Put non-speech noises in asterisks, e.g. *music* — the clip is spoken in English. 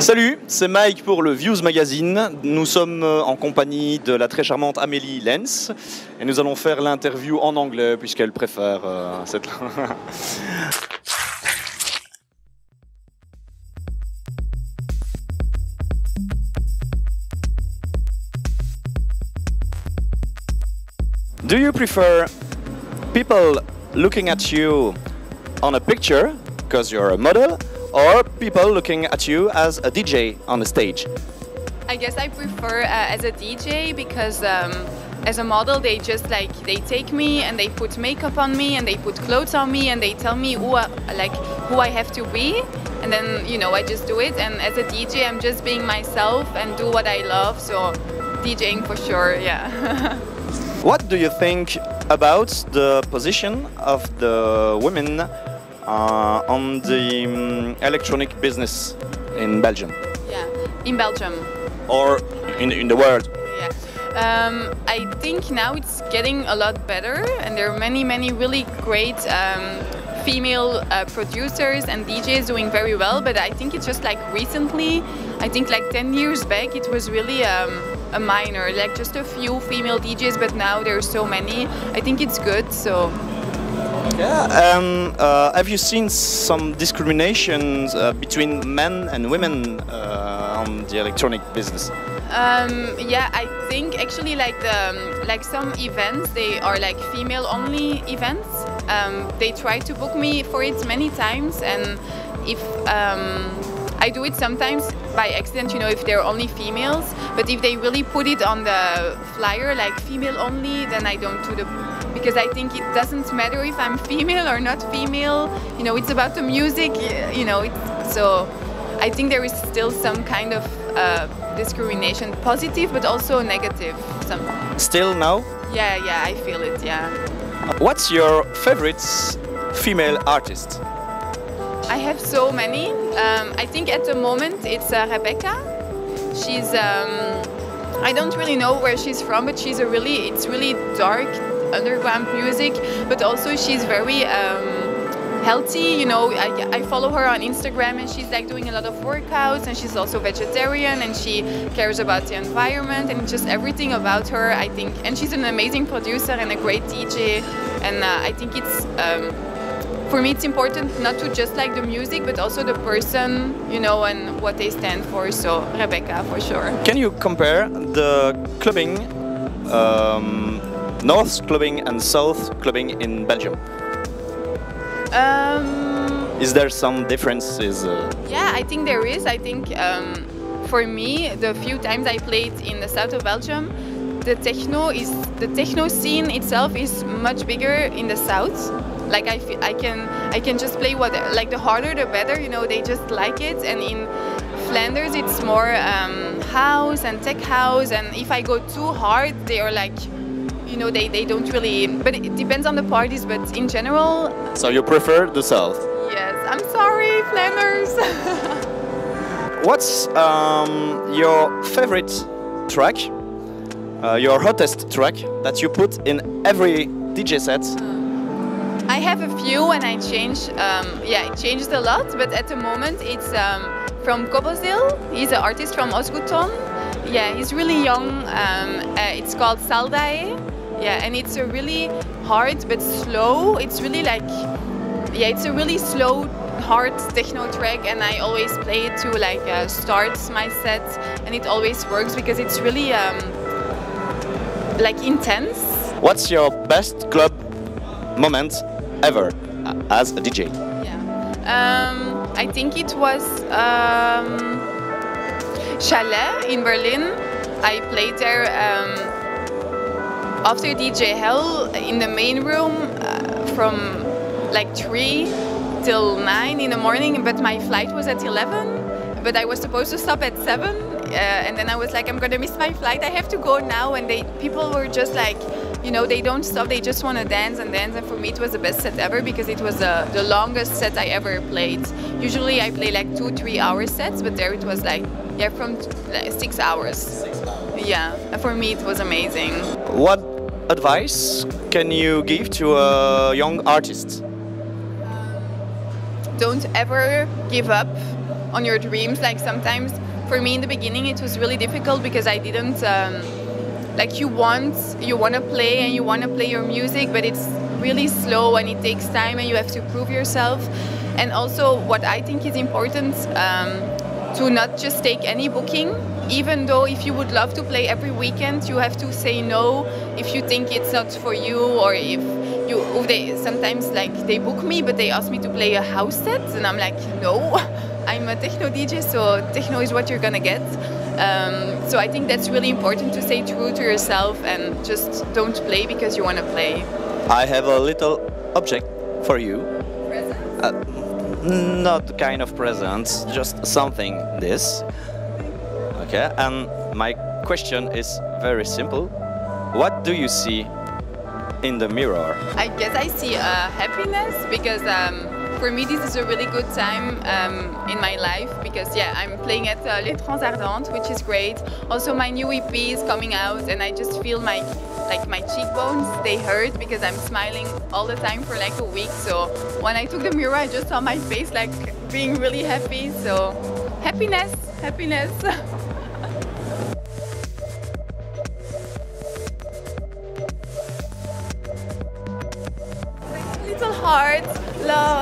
Salut, c'est Mike pour le Views Magazine. Nous sommes euh, en compagnie de la très charmante Amélie Lenz et nous allons faire l'interview en anglais puisqu'elle préfère euh, cette *laughs* Do you prefer people looking at you on a picture because you're a model or people looking at you as a DJ on the stage? I guess I prefer uh, as a DJ because um, as a model they just like they take me and they put makeup on me and they put clothes on me and they tell me who I, like who I have to be. And then you know I just do it. And as a DJ I'm just being myself and do what I love. So DJing for sure yeah. *laughs* What do you think about the position of the women uh, on the um, electronic business in Belgium yeah in Belgium or in, in the world? Yeah. Um, I think now it's getting a lot better, and there are many, many really great um, female uh, producers and DJs doing very well. But I think it's just like recently, I think like 10 years back, it was really um, a minor, like just a few female DJs. But now there are so many. I think it's good. So yeah. Um, uh, have you seen some discriminations uh, between men and women uh, on the electronic business? Um, yeah, I think actually like the um, like some events they are like female only events. Um, they try to book me for it many times, and if um, I do it sometimes by accident, you know, if they're only females. But if they really put it on the flyer like female only, then I don't do the because I think it doesn't matter if I'm *laughs* female or not female. You know, it's about the music. You know, so I think there is still some kind of uh, discrimination, positive but also negative. Some. Still now? Yeah, yeah, I feel it. Yeah. What's your favorite female artist? I have so many. Um, I think at the moment it's uh, Rebekah. She's. Um, I don't really know where she's from, but she's a really. It's really dark underground music, but also she's very um, healthy. You know, I, I, follow her on Instagram and she's like doing a lot of workouts and she's also vegetarian and she cares about the environment and just everything about her. I think, and she's an amazing producer and a great DJ. And uh, I think it's. For me, it's important not to just like the music, but also the person, you know, and what they stand for. So, Rebekah, for sure. Can you compare the clubbing um, North clubbing and South clubbing in Belgium? Um, is there some differences? Uh... Yeah, I think there is. I think um, for me, the few times I played in the south of Belgium, the techno is the techno scene itself is much bigger in the south. Like I, feel, I can I can just play what like the harder the better. You know, they just like it. And in Flanders, it's more um, house and tech house. And if I go too hard, they are like you know they, they don't really but it depends on the parties but in general so you prefer the south yes i'm sorry Flanders *laughs* what's um, your favorite track uh, your hottest track that you put in every dj set i have a few and i change um, yeah it changes a lot but at the moment it's um, from Kobosil. he's an artist from Osgoodton yeah he's really young um, uh, it's called Saldae yeah, and it's a really hard but slow. It's really like, yeah, it's a really slow, hard techno track, and I always play it to like uh, start my set, and it always works because it's really um, like intense. What's your best club moment ever uh, as a DJ? Yeah, um, I think it was um, Chalet in Berlin. I played there um, after DJ Hell in the main room uh, from like 3 till 9 in the morning, but my flight was at 11, but I was supposed to stop at 7. Uh, and then I was like, I'm gonna miss my flight. I have to go now. And they people were just like, you know, they don't stop. They just want to dance and dance. And for me, it was the best set ever because it was uh, the longest set I ever played. Usually, I play like two, three hour sets, but there it was like, yeah, from six hours. Six hours. Yeah, for me, it was amazing. What advice can you give to a young artist? Don't ever give up. on your dreams. Like sometimes, for me in the beginning, it was really difficult because I didn't. Um, like you want you want to play and you want to play your music but it's really slow and it takes time and you have to prove yourself. And also what i think is important um, to not just take any booking even though if you would love to play every weekend you have to say no if you think it's not for you or if you if they sometimes like they book me but they ask me to play a house set and i'm like no *laughs* i'm a techno dj so techno is what you're gonna get um, so I think that's really important to stay true to yourself and just don't play because you want to play. I have a little object for you. Present. Uh, not kind of present, just something this. Okay, and my question is very simple. What do you see in the mirror? I guess I see uh, happiness because um, for me this is a really good time um, in my life because yeah I'm playing at uh, Les Transardentes which is great. Also my new EP is coming out and I just feel my like my cheekbones they hurt because I'm smiling all the time for like a week. So when I took the mirror I just saw my face like being really happy. So happiness, happiness. *laughs* little heart, love.